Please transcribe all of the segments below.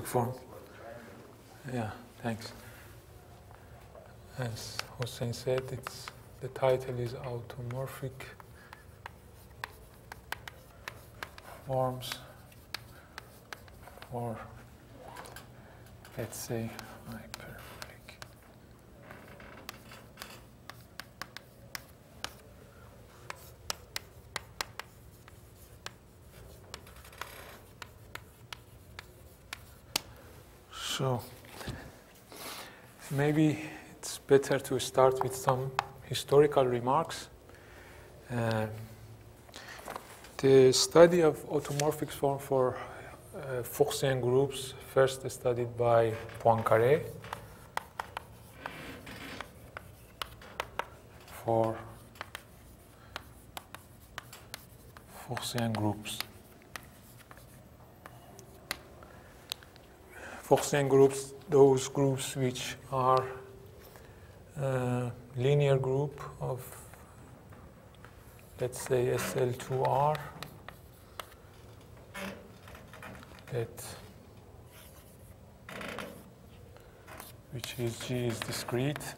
form. Yeah, thanks. As Hossein said, it's the title is automorphic forms or let's say hyperbolic. So maybe it's better to start with some historical remarks. Uh, the study of automorphic form for uh, Fuchsian groups first studied by Poincaré for Fuchsian groups. Fuchsian groups, those groups which are uh, linear group of, let's say, SL2R that which is G is discrete.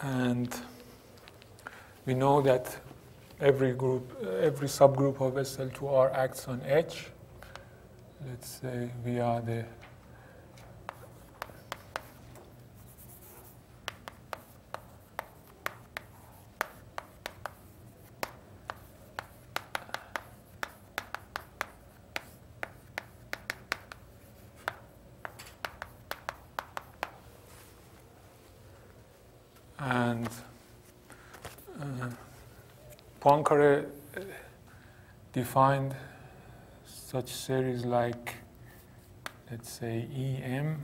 And we know that every group, every subgroup of SL2R acts on H. Let's say via the and uh, Poincaré uh, defined such series like, let's say, EM.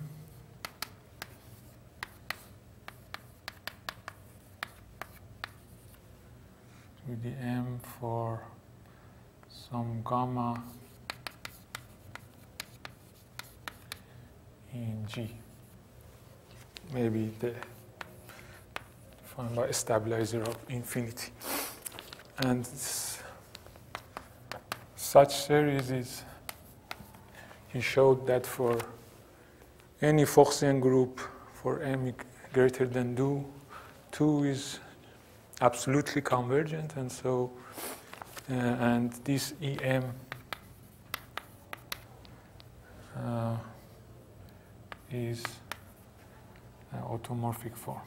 With the M for some gamma in G. Maybe the defined by a stabilizer of infinity. And such series is, he showed that for any Fuchsian group for m greater than 2, 2 is absolutely convergent, and so, uh, and this EM uh, is an automorphic form.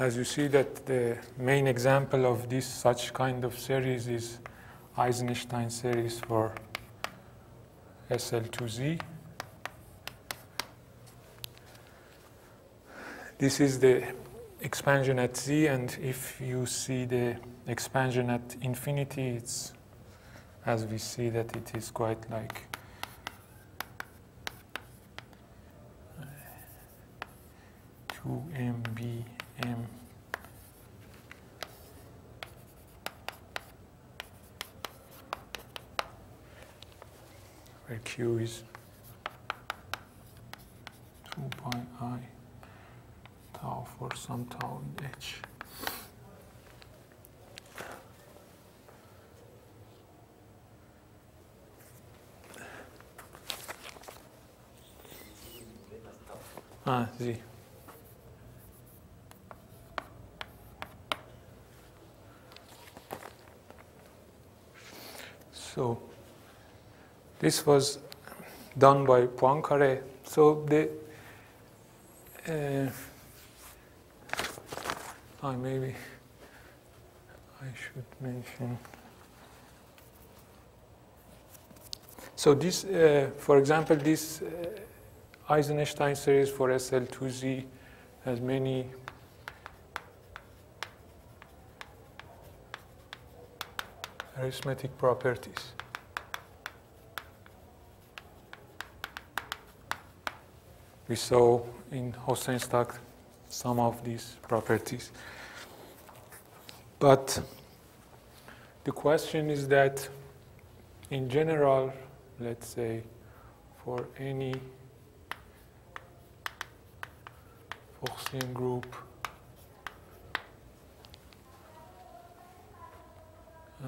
As you see that the main example of this such kind of series is Eisenstein series for SL2Z. This is the expansion at Z, and if you see the expansion at infinity, it's as we see that it is quite like two MB M where Q is 2 pi i tau for some tau in H. Ah, Z. So this was done by Poincaré. So the uh, oh, maybe I should mention. So this, uh, for example, this uh, Eisenstein series for SL2Z has many arithmetic properties. We saw in Hossein's talk some of these properties. But the question is that in general, let's say for any Fuchsian group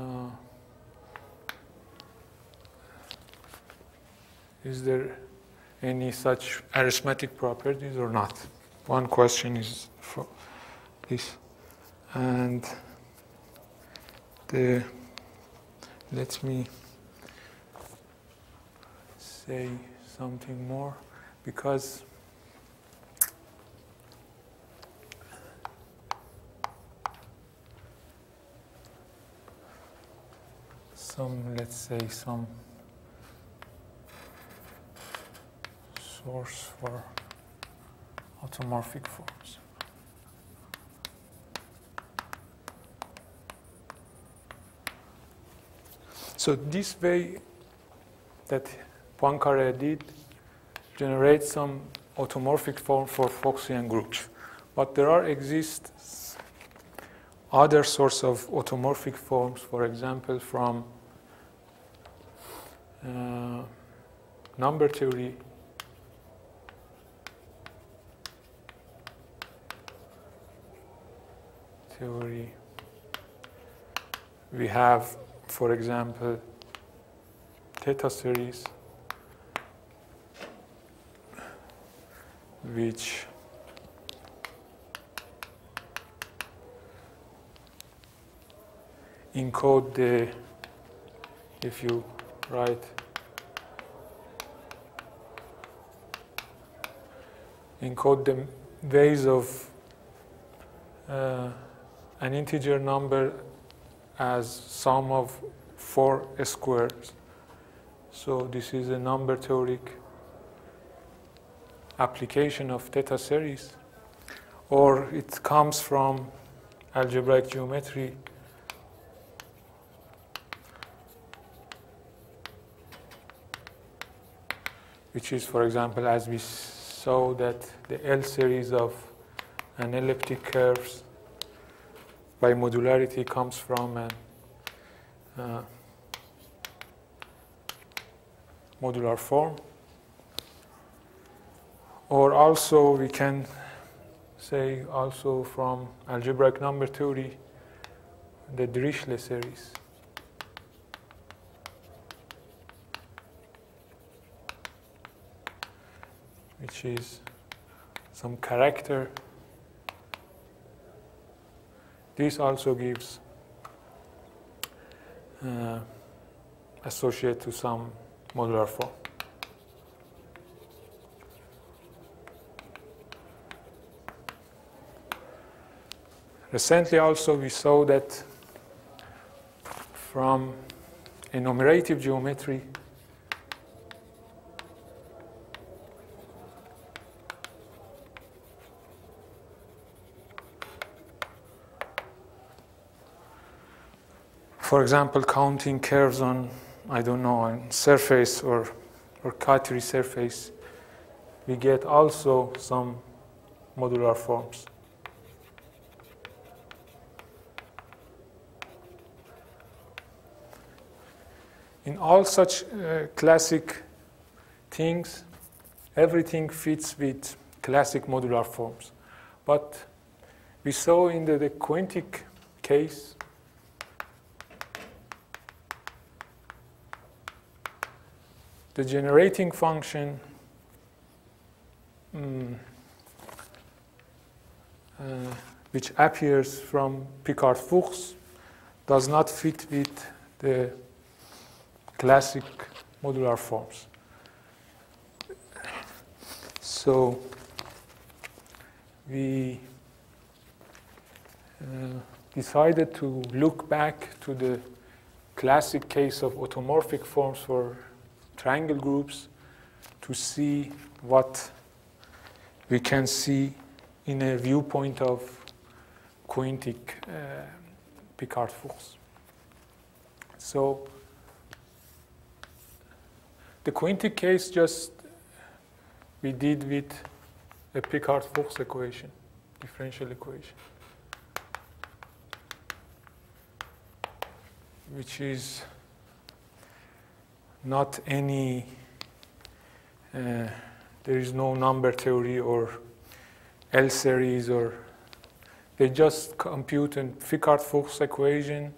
uh, is there any such arithmetic properties or not? One question is for this. And the, let me say something more because some, let's say, some source for automorphic forms. So this way that Poincaré did generates some automorphic form for Fuchsian groups. But there are exist other sorts of automorphic forms, for example, from uh, number theory theory. We have, for example, theta series, which encode the, if you write encode the ways of uh, an integer number as sum of four squares. So this is a number theoric application of theta series, or it comes from algebraic geometry. Which is, for example, as we saw that the L series of an elliptic curves by modularity comes from a, uh, modular form. Or also we can say also from algebraic number theory, the Dirichlet series. Is some character this also gives uh, associate to some modular form. Recently also we saw that from enumerative geometry for example, counting curves on, I don't know, on surface or, or Cartesian surface, we get also some modular forms. In all such uh, classic things, everything fits with classic modular forms. But we saw in the, the quintic case the generating function mm, uh, which appears from Picard-Fuchs does not fit with the classic modular forms. So we uh, decided to look back to the classic case of automorphic forms for triangle groups to see what we can see in a viewpoint of quintic uh, Picard-Fuchs. So the quintic case just we did with a Picard-Fuchs equation, differential equation, which is not any, uh, there is no number theory or L series or they just compute a Picard-Fuchs equation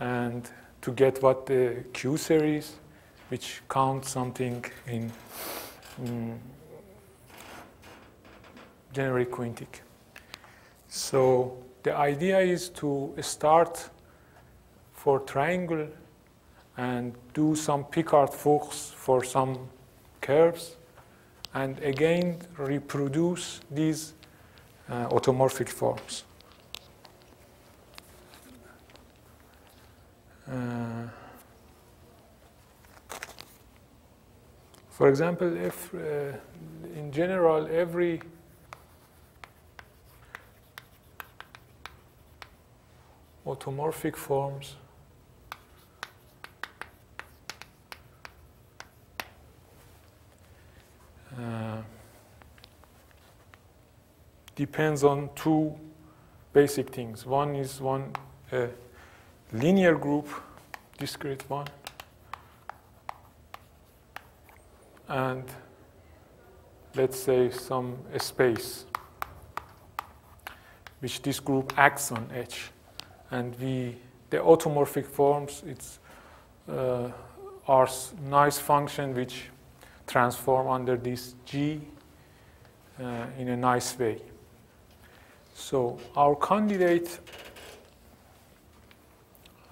and to get what the Q series, which counts something in, in generic quintic. So the idea is to start for triangle and do some Picard-Fuchs for some curves and again reproduce these uh, automorphic forms. Uh, for example, if uh, in general every automorphic forms uh, depends on two basic things. One is one linear group, discrete one, and let's say some space which this group acts on H. And we, the automorphic forms, it's uh, are nice function which transform under this G uh, in a nice way. So our candidate,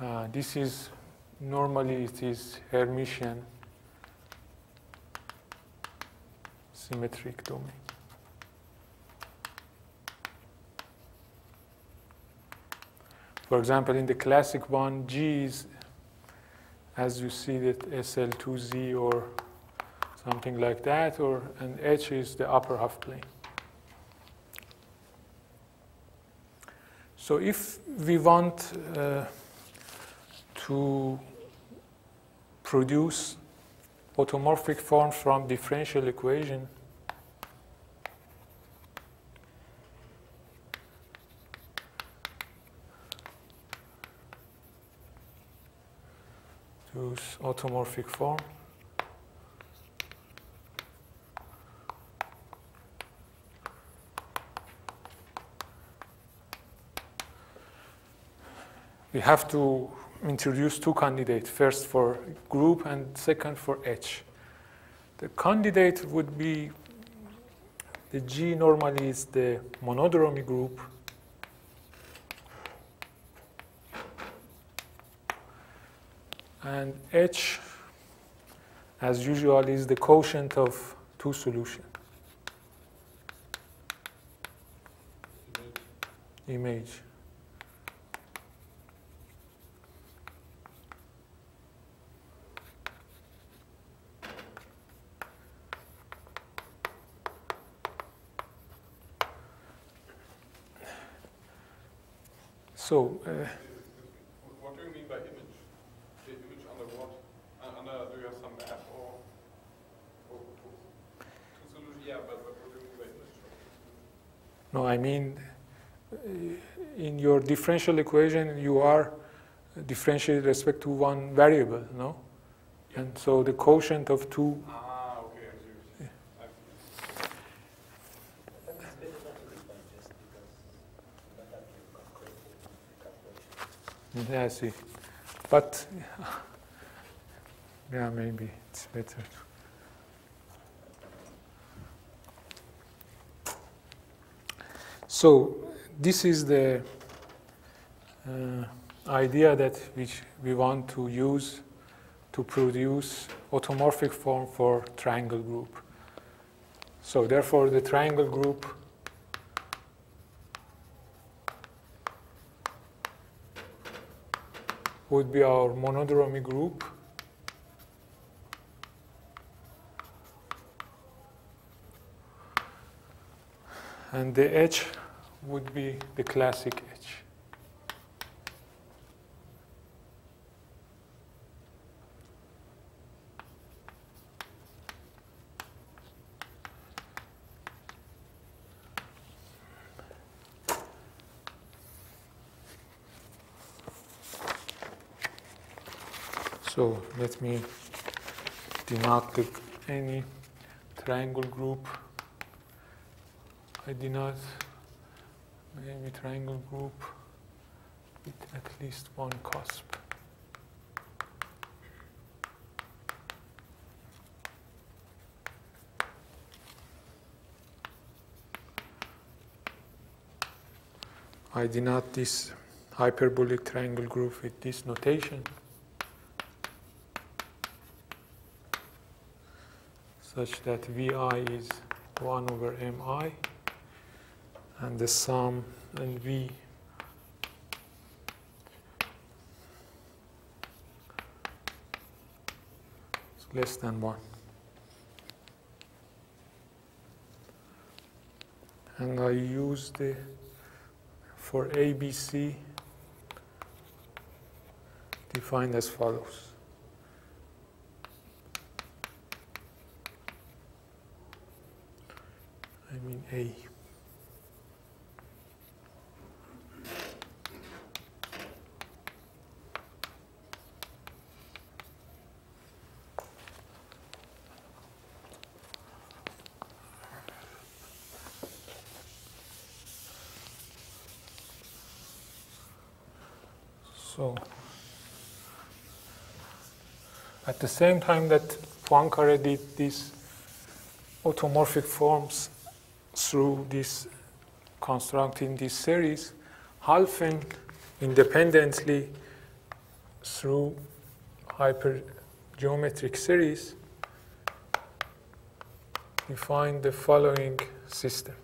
uh, this is normally it is Hermitian symmetric domain. For example, in the classic one, G is, as you see that SL2Z or something like that, or and H is the upper half plane. So if we want uh, to produce automorphic forms from differential equation, use automorphic form. We have to introduce two candidates, first for group and second for H. The candidate would be, the G normally is the monodromy group. And H, as usual, is the quotient of two solutions. Image. So, uh, what do you mean by image? The image under what? Uh, under do you have some map or, or two solutions? Yeah, but, but what do you mean by image? No, I mean in your differential equation you are differentiated respect to one variable, no? Yeah. And so the quotient of two. Ah, okay, I see. I see. Yeah, I see. But yeah, maybe it's better. So this is the uh, idea that which we want to use to produce automorphic form for triangle group. So therefore, the triangle group would be our monodromy group. And the H would be the classic H. So let me. Denote the, any triangle group? I denote maybe triangle group with at least one cusp. I denote this hyperbolic triangle group with this notation such that Vi is 1 over Mi and the sum and V is less than 1. And I use the for ABC defined as follows. I mean A. So at the same time that Poincaré did these automorphic forms through this constructing this series, Halphen independently through hypergeometric series defined the following system.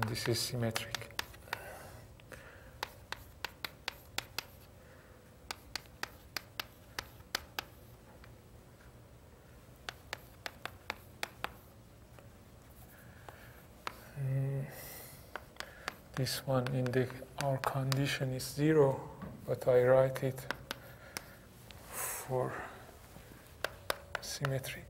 And this is symmetric. Mm, this one in the our condition is zero, but I write it for symmetry.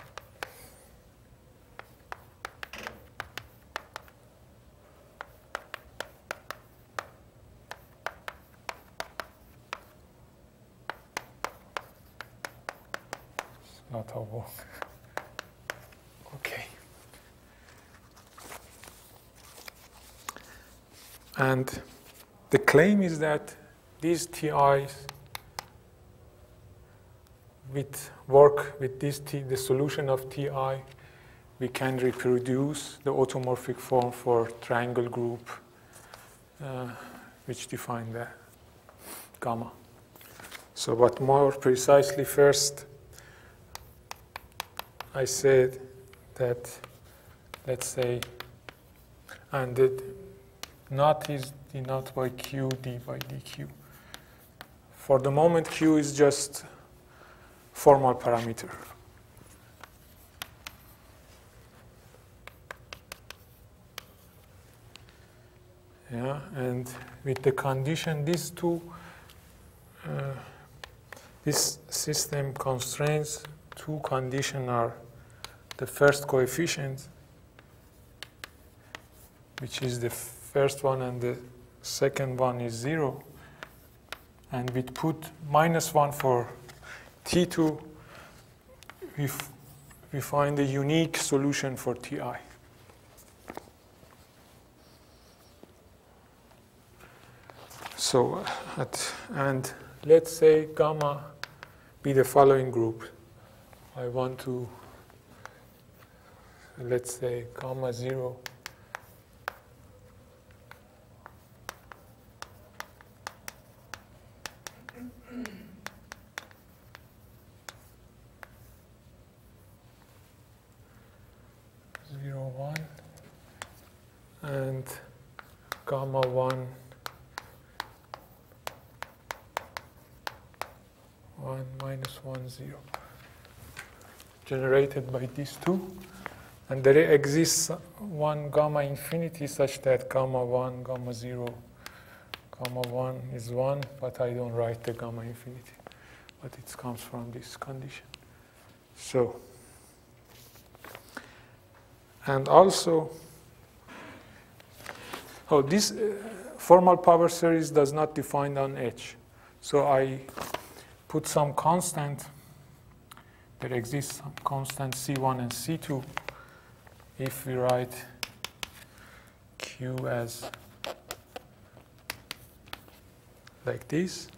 Okay. And the claim is that these TIs with work with this T, the solution of TI, we can reproduce the automorphic form for triangle group, uh, which define the gamma. So, but more precisely, first, I said that, let's say, and the knot is denoted by q d by dq. For the moment, q is just formal parameter. Yeah, and with the condition, these two, uh, this system constraints two conditions are the first coefficient, which is the first one, and the second one is zero. And we put minus one for T2, we, we find a unique solution for Ti. So, uh, at, and let's say gamma be the following group. I want to, let's say, comma zero one and gamma one one minus one zero generated by these two. And there exists one gamma infinity such that gamma 1, gamma 0, gamma 1 is 1, but I don't write the gamma infinity. but it comes from this condition. So, and also, oh, this uh, formal power series does not define on H. So I put some constant, there exists some constant C1 and C2 if we write Q as like this.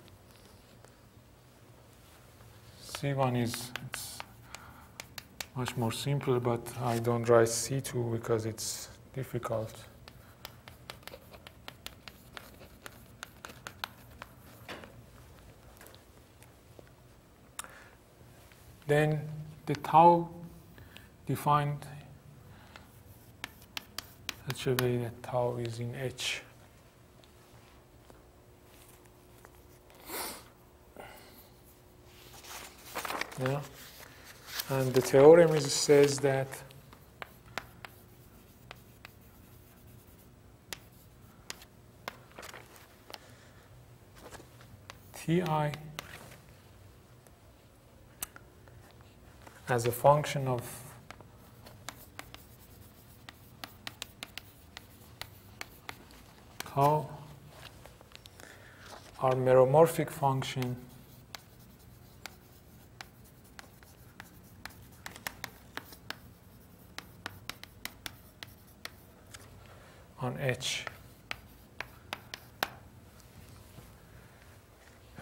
C1 is much more simple, but I don't write C2 because it's difficult. Then the tau defined such a way that tau is in H. Yeah. And the theorem is, says that Ti as a function of tau our meromorphic function on H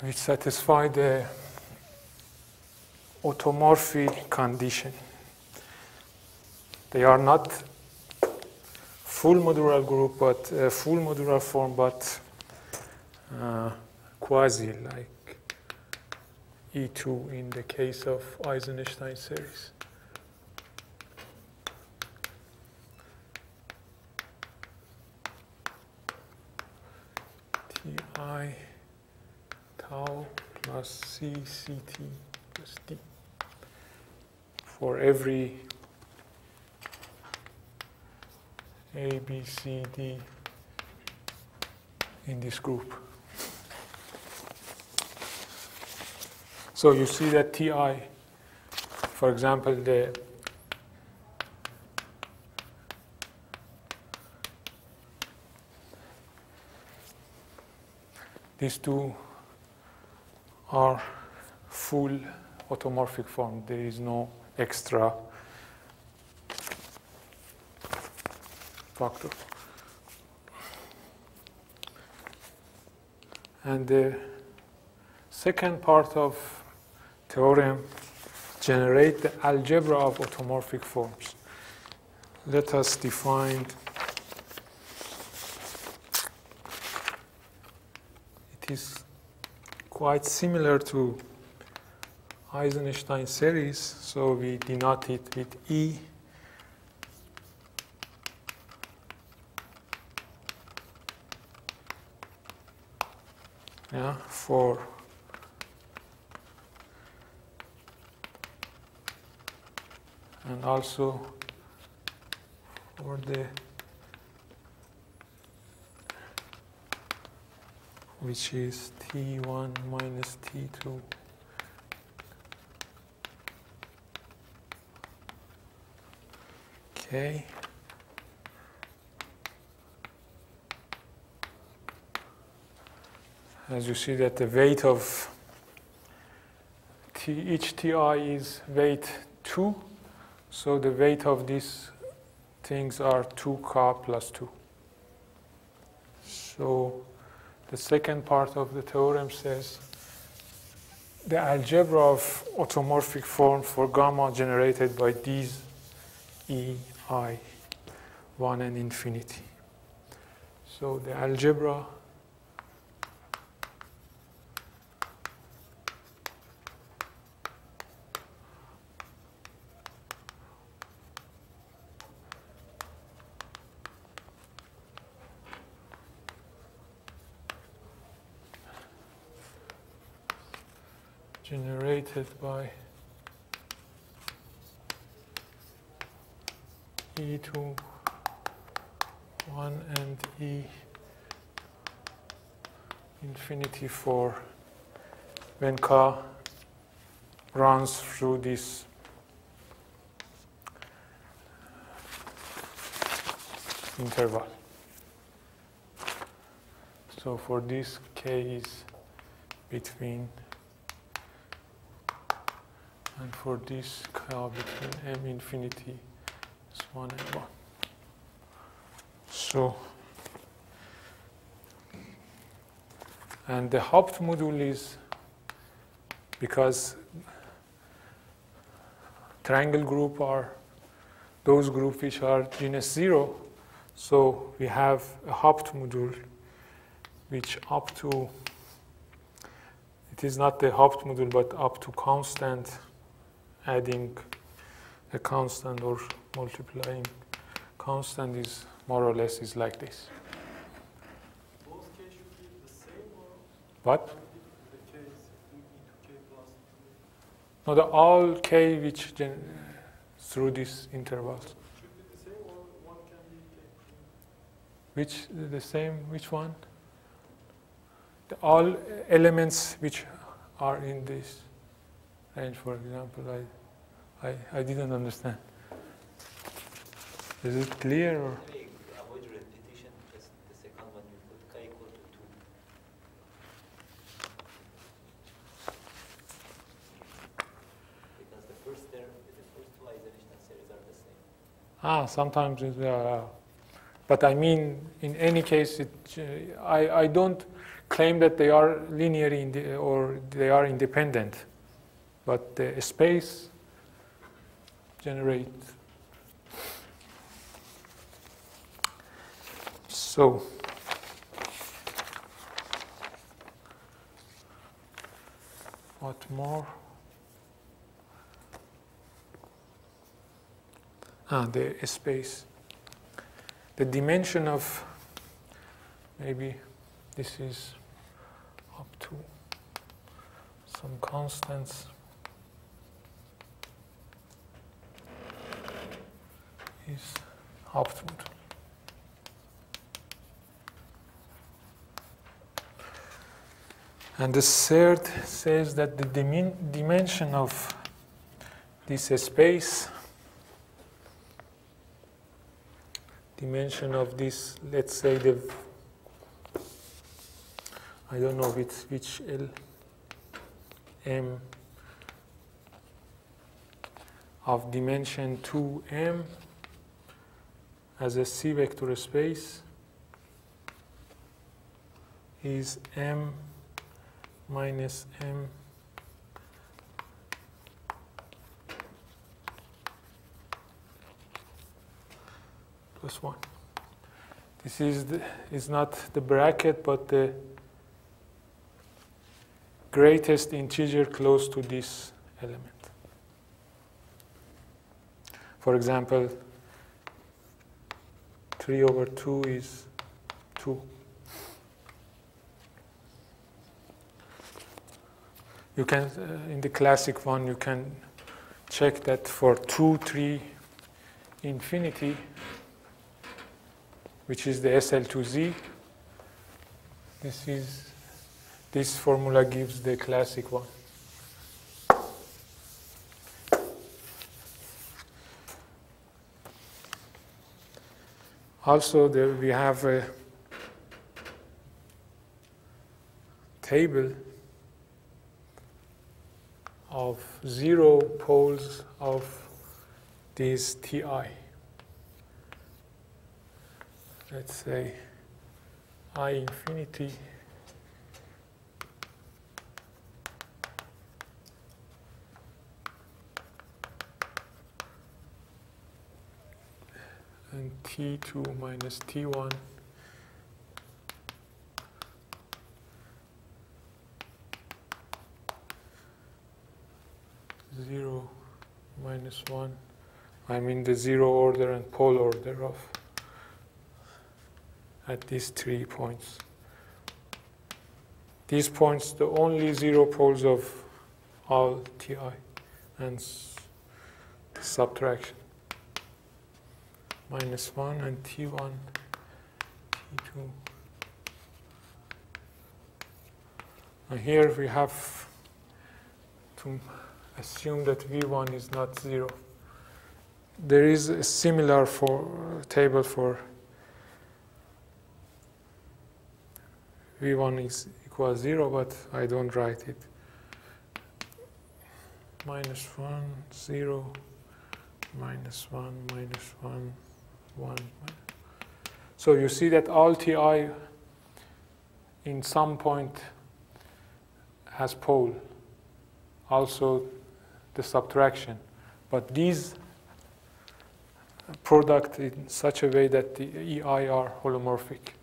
which satisfy the automorphy condition. They are not full modular group, but uh, full modular form, but uh, quasi like E2 in the case of Eisenstein series. Ti tau plus C Ct plus For every A, B, C, D in this group. So you see that Ti, for example, the these two are full automorphic form. There is no extra factor. And the second part of theorem generate the algebra of automorphic forms. Let us define it is quite similar to Eisenstein series, so we denote it with E. Yeah, for and also for the which is T1 minus T2 Okay. As you see that the weight of T, each Ti is weight 2, so the weight of these things are 2 ka plus 2. So the second part of the theorem says the algebra of automorphic form for gamma generated by these E i 1 and infinity. So the algebra generated by e to 1 and e infinity for when k runs through this interval. So for this k is between and for this curve between m infinity 1 and 1. So, and the Hauptmodul is because triangle group are those group which are genus 0. So we have a Hauptmodul which up to, it is not the Hauptmodul, but up to constant adding a constant or multiplying constant is more or less is like this. What? No, the all k which through these intervals. the? Which the same? Which one? The all elements which are in this range, for example, I, I, I didn't understand. Is it clear or? Maybe avoid repetition, just the second one you put k equal to 2. Because the first term, the first two Eisenstein series are the same. Ah, sometimes it's, uh, but I mean, in any case, it, uh, I, I don't claim that they are linear in the, or they are independent, but the space generate. So, what more? Ah, the space. The dimension of maybe this is up to some constants. Is Hauptmodul. And the third says that the dimen- dimension of this space dimension of this, let's say the, I don't know which, which L, M of dimension 2M as a C vector space is M minus M plus 1. This is, the, is not the bracket, but the greatest integer close to this element. For example, 3 over 2 is 2. You can, uh, in the classic one, you can check that for 2, 3, infinity, which is the SL2Z. This is this formula gives the classic one. Also, there we have a table of zero poles of this Ti. Let's say I infinity and T2 minus T1 zero minus one. I mean the zero order and pole order of at these three points. These points, the only zero poles of all Ti and subtraction. Minus one and T1, T2. And here we have to assume that V1 is not zero. There is a similar for table for V1 is equals zero, but I don't write it. Minus one, zero, minus one, minus one, one. So you see that all Ti in some point has pole, also the subtraction. But these product in such a way that the EI are holomorphic.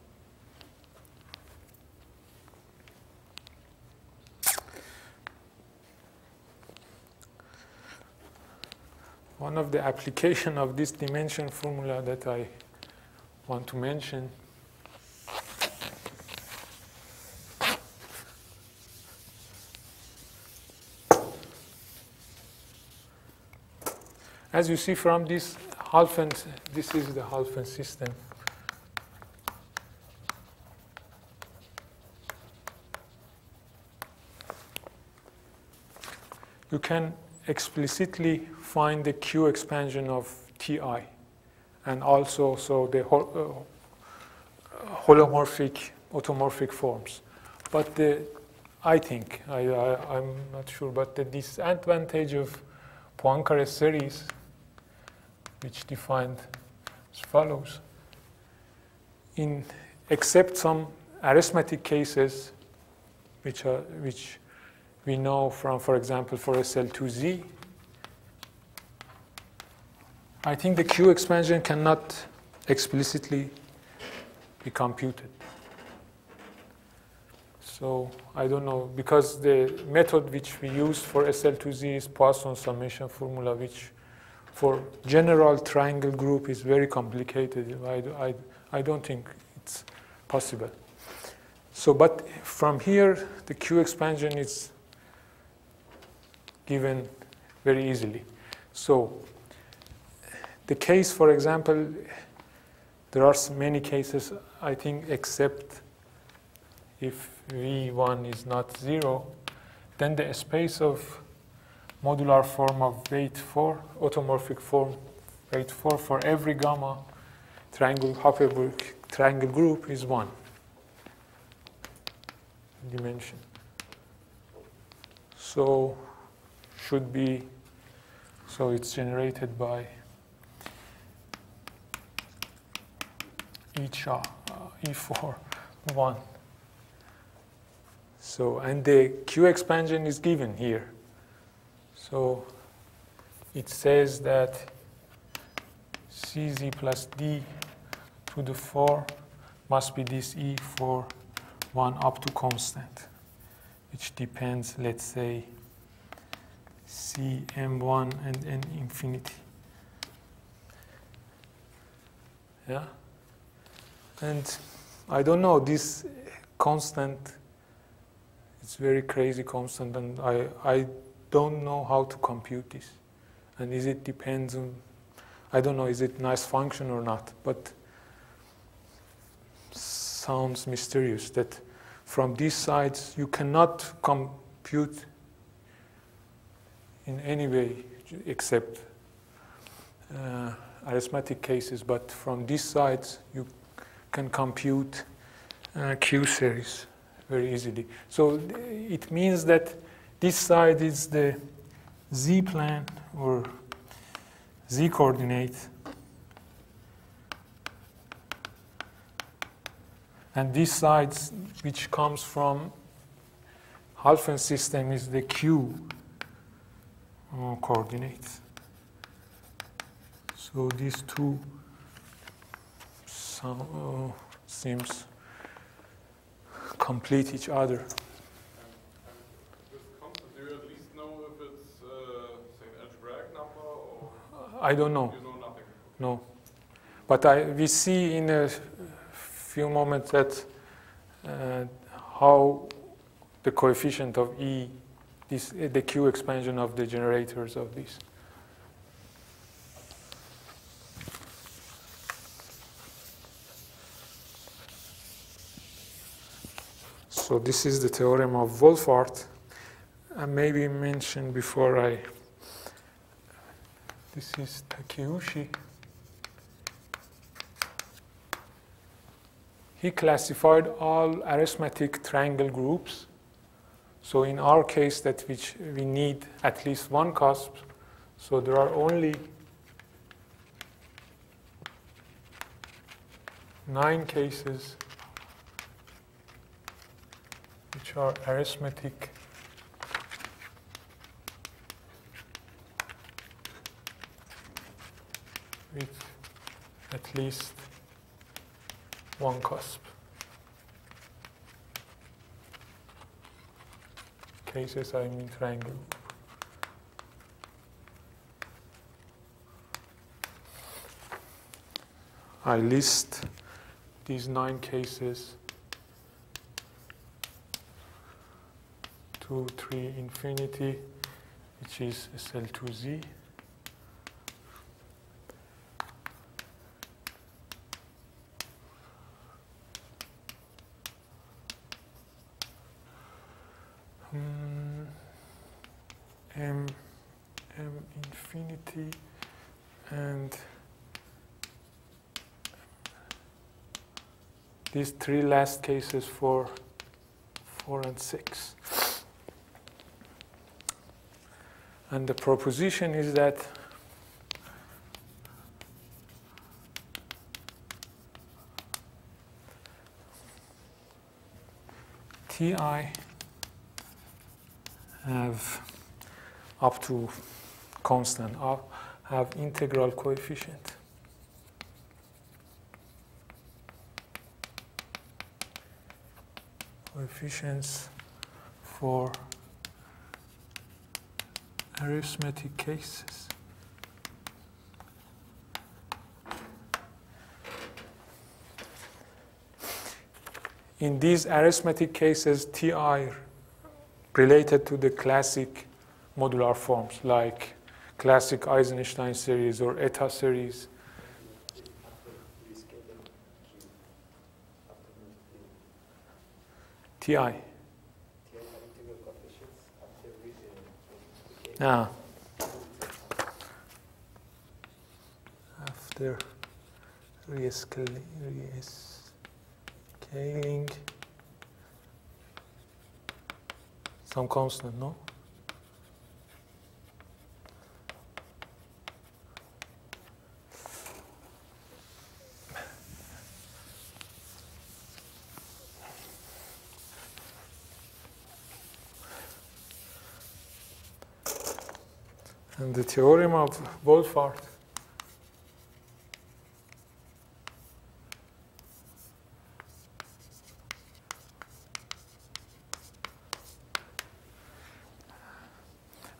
One of the application of this dimension formula that I want to mention As you see from this Halphen, this is the Halphen system. You can explicitly find the Q expansion of Ti and also so the uh, holomorphic automorphic forms. But the, I think, I, am not sure, but the disadvantage of Poincare series which defined as follows. In except some arithmetic cases, which are which we know from, for example, for SL2Z, I think the Q expansion cannot explicitly be computed. So I don't know, because the method which we use for SL2Z is Poisson summation formula, which for general triangle group is very complicated. I, I, I don't think it's possible. So, but from here, the Q expansion is given very easily. So, the case, for example, there are many cases, I think, except if V1 is not zero, then the space of modular form of weight 4, automorphic form weight 4 for every gamma triangle Hoppeberg triangle group is 1 dimension. So should be, so it's generated by each uh, E4 1. So, and the Q expansion is given here. So it says that Cz plus d to the 4 must be this E for 1 up to constant, which depends, let's say, Cm1 and n infinity. Yeah? And I don't know, this constant, it's very crazy constant, and I, I don't know how to compute this. And is it depends on, I don't know, is it nice function or not, but sounds mysterious that from these sides you cannot compute in any way except uh, arithmetic cases, but from these sides you can compute uh, Q series very easily. So it means that this side is the z plane or z coordinate. And this side, which comes from Halphen system, is the q uh, coordinates. So these two so, uh, seems complete each other. I don't know. You know nothing. No. But I, we see in a few moments that uh, how the coefficient of E, this, uh, the Q expansion of the generators of this. So this is the theorem of Wolfart. I maybe mentioned before I. This is Takeuchi. He classified all arithmetic triangle groups. So in our case, that which we need at least one cusp. So there are only nine cases which are arithmetic with at least one cusp. Cases I mean triangle. I list these nine cases 2, 3, infinity, which is SL2Z. Hmm, M, M infinity, and these three last cases for 4 and 6. And the proposition is that Ti have up to constant, have integral coefficient. Coefficients for arithmetic cases. In these arithmetic cases, Ti related to the classic modular forms like classic Eisenstein series or eta series. Ti. Ah. After rescaling, rescaling some constant, no? And the theorem of Wolfart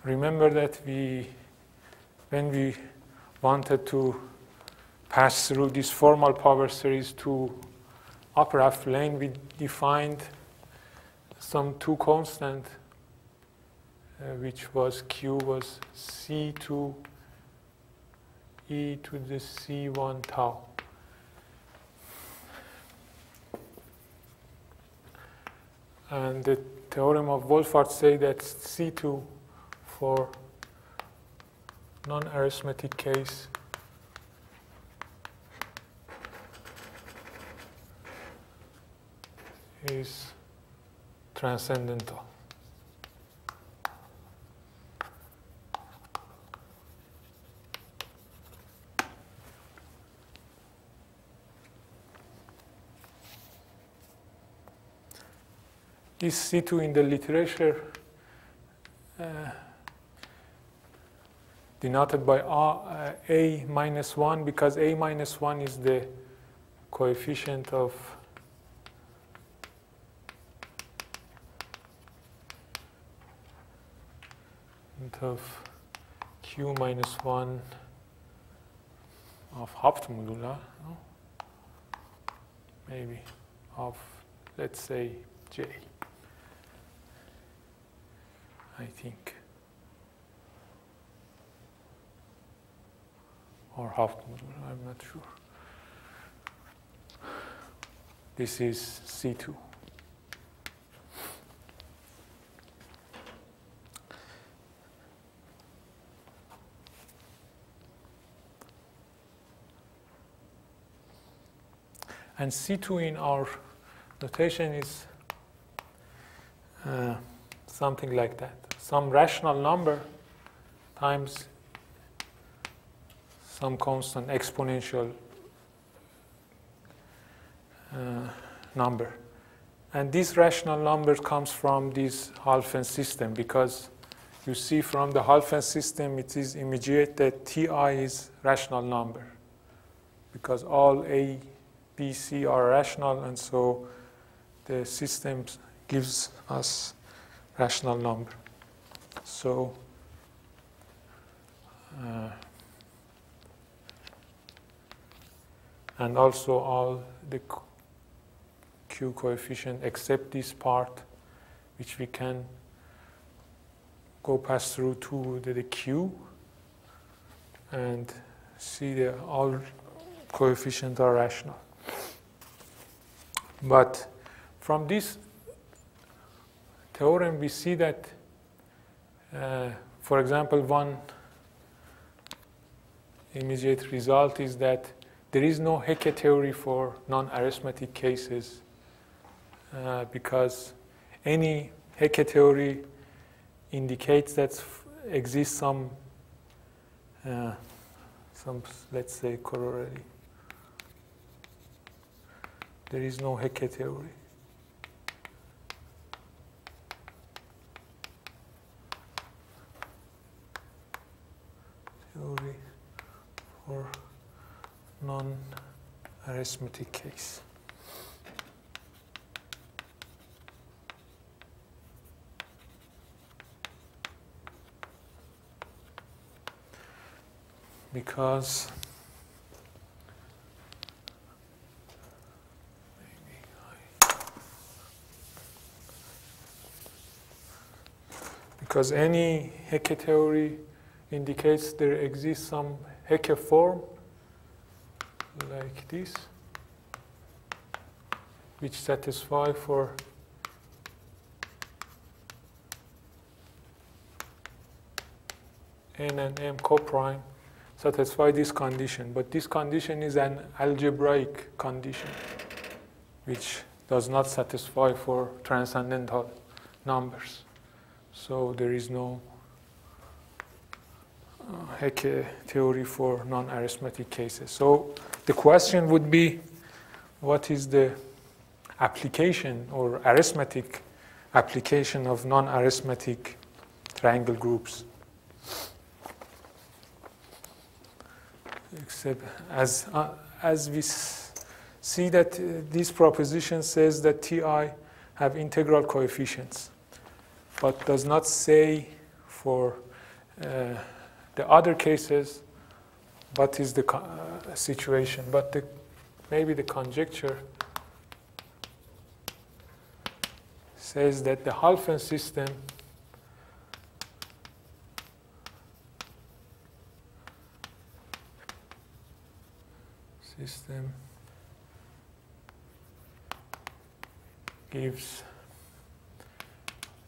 remember that we, when we wanted to pass through this formal power series to upper half plane, we defined some two constant, uh, which was q was c2 e to the c1 tau. And the theorem of Wolfart say that c2 for non-arithmetic case is transcendental. Is C2 in the literature uh, denoted by R, uh, a minus 1 because a minus 1 is the coefficient of of q minus 1 of Hauptmodular, no? maybe of, let's say, j, I think. Or half modular, I'm not sure. This is C2. And C2 in our notation is uh, something like that. Some rational number times some constant exponential uh, number. And this rational number comes from this Halphen system because you see from the Halphen system it is immediate that Ti is rational number because all A, B, C are rational and so the system gives us rational number. So uh, and also all the q coefficient except this part which we can go pass through to the, the q and see that all coefficients are rational. But from this theorem we see that uh, for example one immediate result is that there is no Hecke theory for non-arithmetic cases uh, because any Hecke theory indicates that exists some, uh, some let's say, corollary. There is no Hecke theory. Theory for non-arithmetic case. Because because any Hecke theory indicates there exists some Hecke form like this, which satisfy for n and m coprime satisfy this condition. But this condition is an algebraic condition, which does not satisfy for transcendental numbers. So there is no Hecke theory for non-arithmetic cases. So the question would be, what is the application or arithmetic application of non-arithmetic triangle groups? Except as, uh, as we see that uh, this proposition says that Ti have integral coefficients, but does not say for uh, the other cases what is the uh, situation, but the, maybe the conjecture says that the Halphen system system gives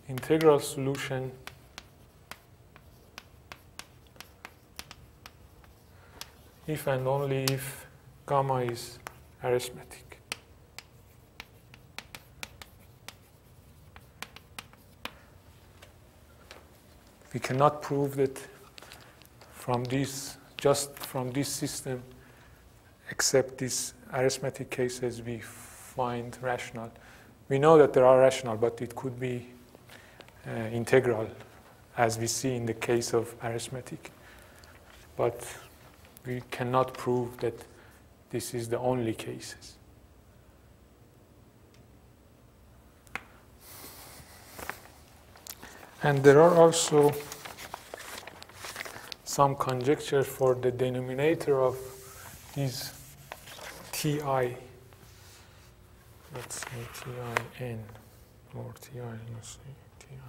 integral solution if and only if gamma is arithmetic. We cannot prove that from this, just from this system, except these arithmetic cases we find rational. We know that there are rational, but it could be uh, integral, as we see in the case of arithmetic. But we cannot prove that this is the only cases. And there are also some conjectures for the denominator of these ti. Let's say tin or ti, let's say tin.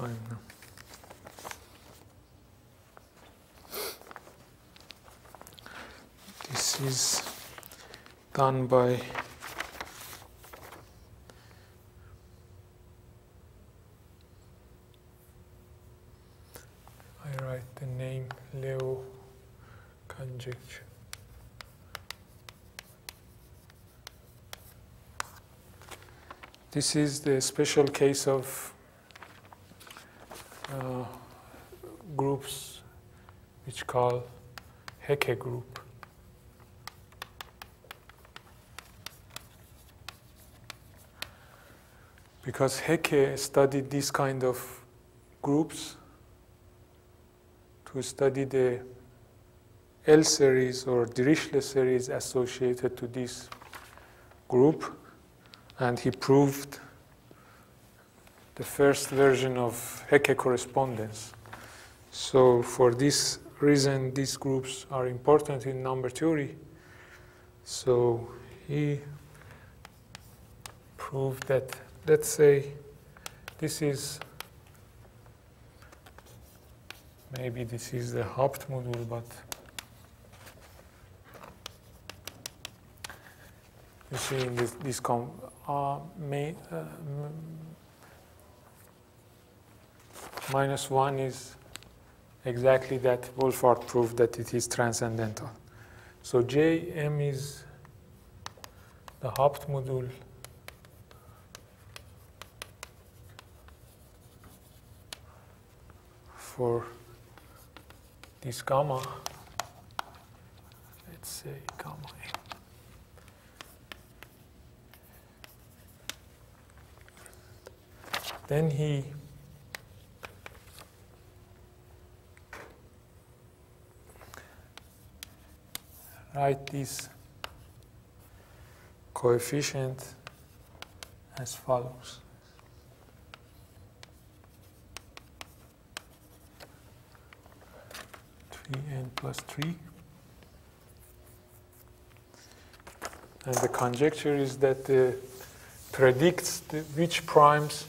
time now. is done by I write the name Leo conjecture. This is the special case of uh, groups which call Hecke group. Because Hecke studied these kind of groups to study the L series or Dirichlet series associated to this group, and he proved the first version of Hecke correspondence. So, for this reason, these groups are important in number theory. So, he proved that, let's say, this is maybe this is the Hauptmodul, but you see in this, this com, uh, may, uh, minus 1 is exactly that Wolfart proved that it is transcendental. So Jm is the Hauptmodul for this gamma, let's say gamma. Then he write this coefficient as follows. Three n plus three. And the conjecture is that uh, predicts the, which primes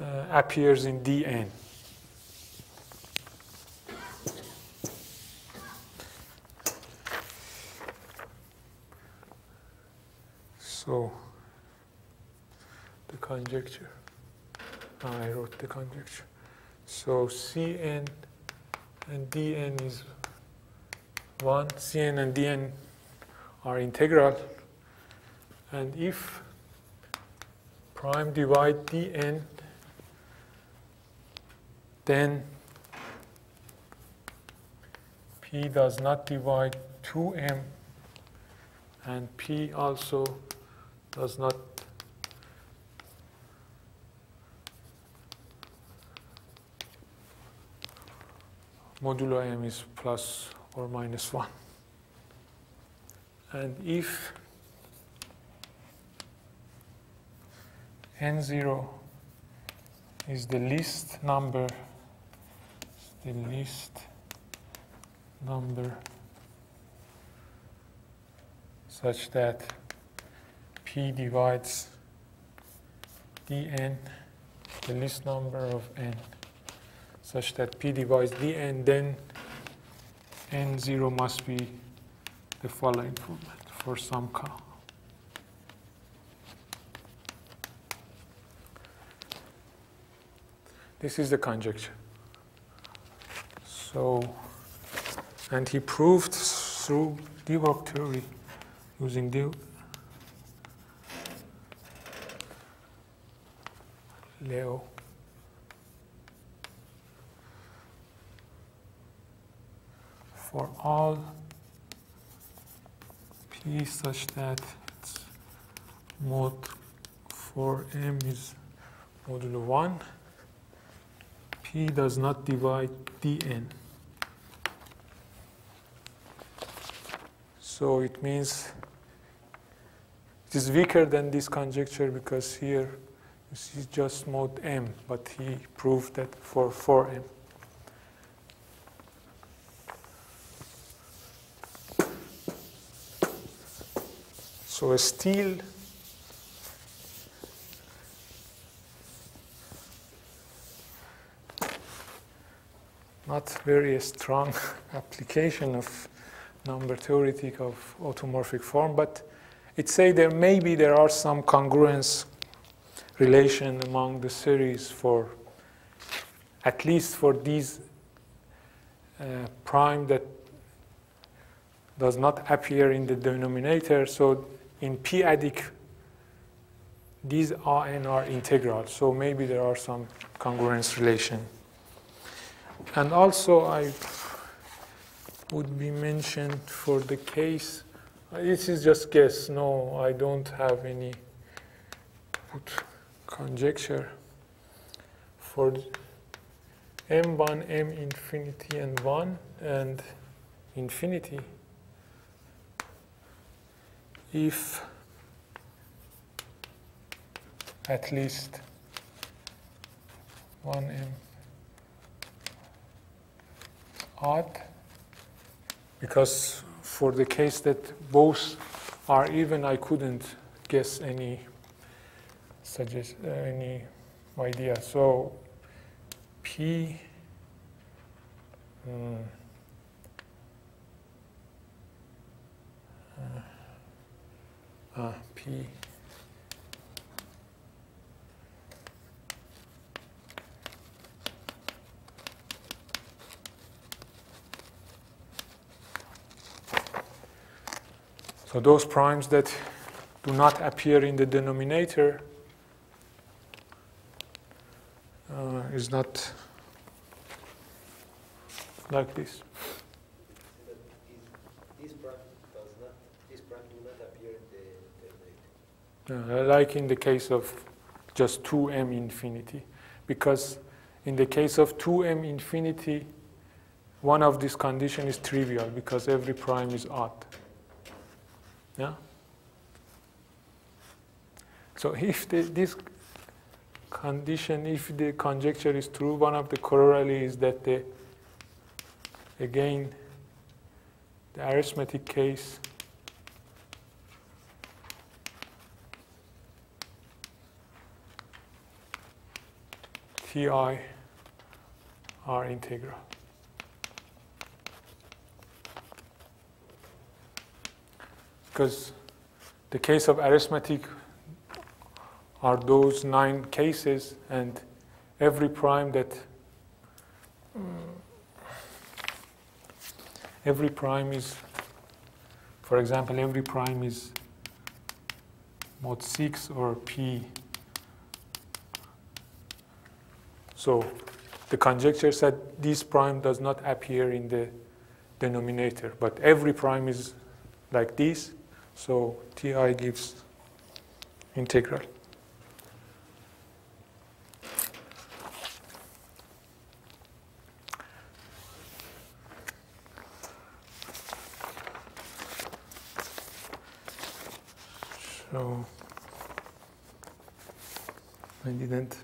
uh, appears in Dn. So the conjecture, I wrote the conjecture. So Cn and Dn is 1, Cn and Dn are integral, and if prime divide Dn, then P does not divide 2m, and P also does not modulo m is plus or minus 1. And if n0 is the least number, the least number such that p divides dn, the least number of n, such that p divides dn, then n0 must be the following format for some k. This is the conjecture. So, and he proved through Dirac theory using the Leo. For all p such that its mod 4m is modulo 1, p does not divide dn. So it means it is weaker than this conjecture because here this is just mod m, but he proved that for 4m. So a still not very strong application of number theoretic of automorphic form, but it say there maybe there are some congruence relation among the series for at least for these uh, prime that does not appear in the denominator. So in p-adic, these are and are integral. So maybe there are some congruence relation. And also I would be mentioned for the case, this is just guess, no, I don't have any conjecture for m1, m infinity and 1 and infinity if at least 1m odd because for the case that both are even I couldn't guess any suggest uh, any idea. So p um, uh, p So those primes that do not appear in the denominator uh, is not like this. But this, this prime does not, this prime do not appear in the denominator. Uh, like in the case of just 2m infinity. Because in the case of 2m infinity, one of these conditions is trivial because every prime is odd. Yeah? So if the, this condition, if the conjecture is true, one of the corollary is that the, again, the arithmetic case Ti are integral. Because the case of arithmetic are those nine cases, and every prime that mm, every prime is, for example, every prime is mod 6 or p. So the conjecture said this prime does not appear in the denominator, but every prime is like this, so Ti gives integral. So I didn't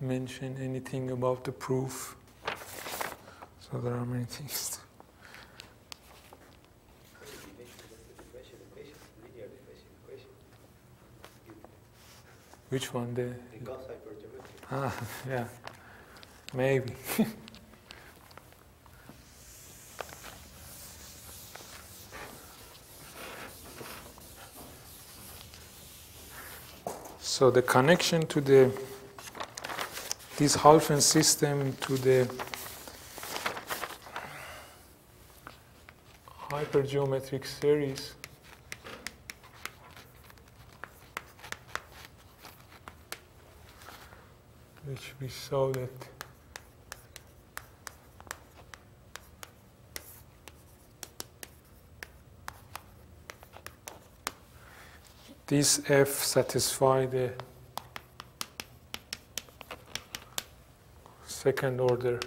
mention anything about the proof. So there are many things. Which one? The The Gauss hypergeometry. ah yeah, maybe. so the connection to the this Halphen system to the hypergeometric series. Which we saw that this f satisfy the second order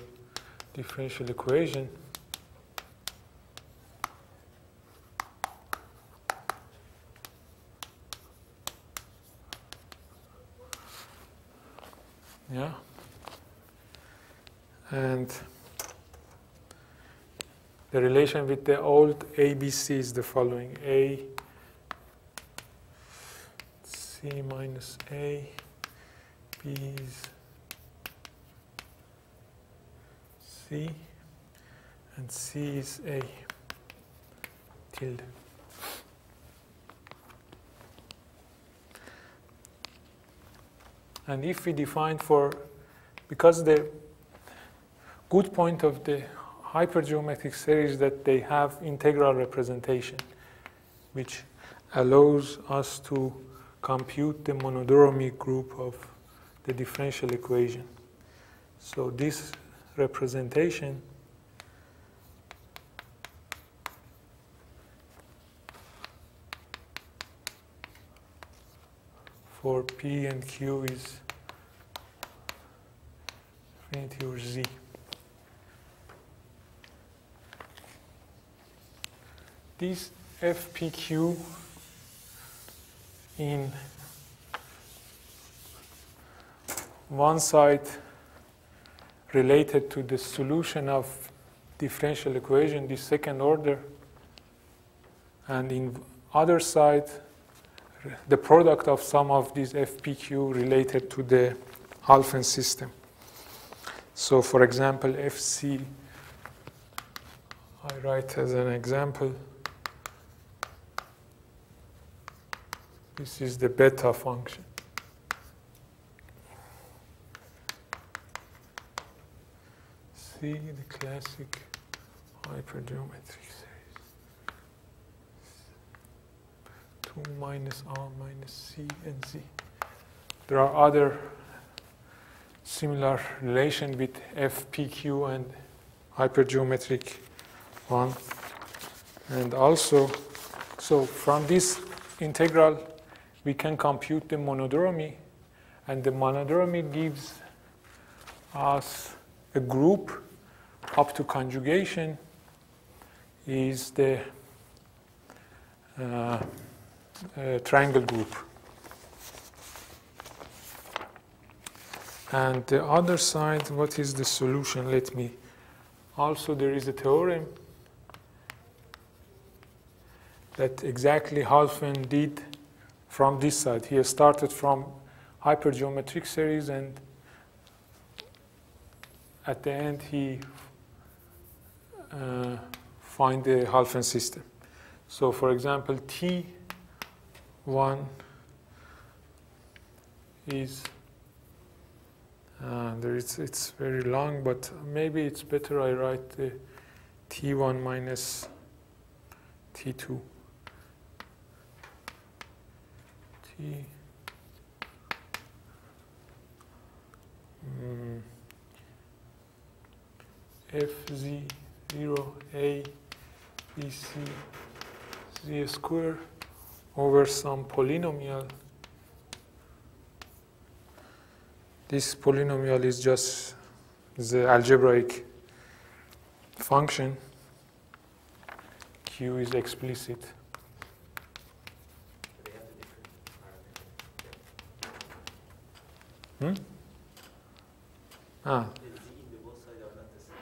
differential equation. Yeah. And the relation with the old ABC is the following. A C minus A B is And C is A tilde. And if we define for, because the good point of the hypergeometric series that they have integral representation, which allows us to compute the monodromy group of the differential equation. So this representation for P and Q is infinity or Z. This FPQ in one side related to the solution of differential equation, the second order, and in other side, the product of some of these FPQ related to the Halphen system. So for example, FC, I write as an example, this is the beta function. The classic hypergeometric series. 2 minus R minus C and Z. There are other similar relation with FPQ and hypergeometric one. And also, so from this integral, we can compute the monodromy, and the monodromy gives us a group up to conjugation is the uh, uh, triangle group. And the other side, what is the solution? Let me. Also, there is a theorem that exactly Halphen did from this side. He started from hypergeometric series and at the end he uh, find the Halphen system. So for example, T1 is uh, there is, it's very long, but maybe it's better I write the T1 minus T2. T mm, Fz0 A B C Z square over some polynomial This polynomial is just the algebraic function. Q is explicit. Hmm? Ah, The z in the both sides are not the same.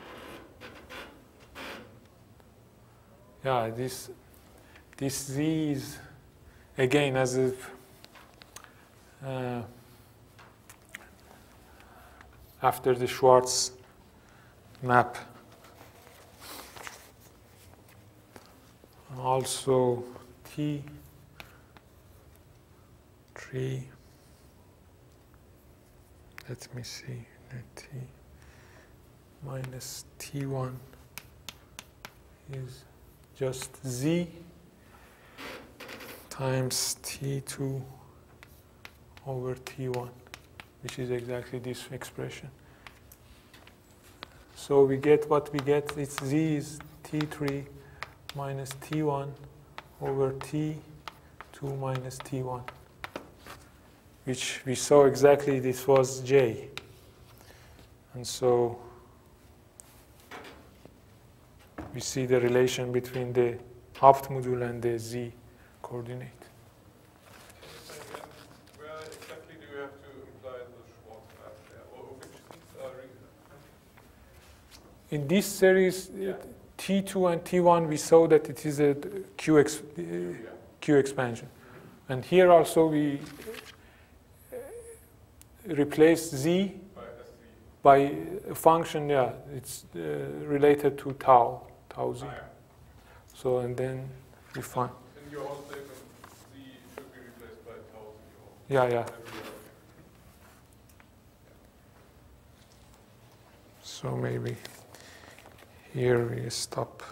Yeah, this, this is, again, as if uh, after the Schwarz map. Also T three. Let me see. T minus T one is just Z times T2 over T1 which is exactly this expression. So we get what we get, it's z is t3 minus t1 over t2 minus t1, which we saw exactly this was j. And so we see the relation between the Hauptmodul and the z coordinate. So again, where exactly do you have to imply the Schwarz map there, or which seats are re- In this series, Yeah. T2 and T1, we saw that it is a Q, ex, uh. Q expansion. And here also we uh, replace Z by by a function, yeah, it's uh, related to tau, higher? So, and then you find. In your own statement, Z should be replaced by or Yeah, yeah. whatever you have. So maybe here we stop.